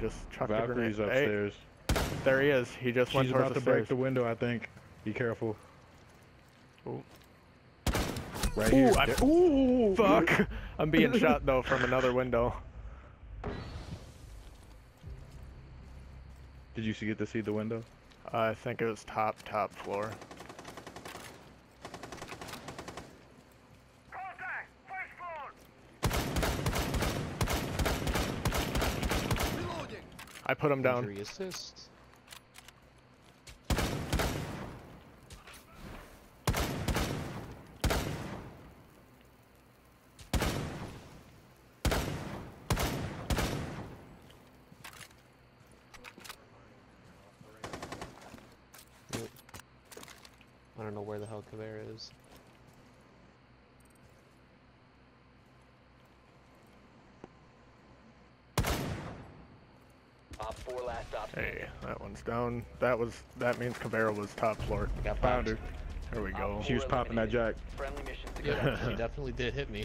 They just chucked Valkyrie's. Hey, upstairs. there he is. He just went She's towards about the to break the window, I think. Be careful. Ooh. Right Ooh, here. I, ooh, fuck! I'm being shot though from another window. Did you see- get to see the window? I think it was top top floor. I put him down. Assist. I don't know where the hell Caveira is. Op 4 last stop. Hey, that one's down. That was that means Caveira was top floor. I got Found her. There we go. She was popping that jack. Friendly mission Yeah, success. he definitely did hit me.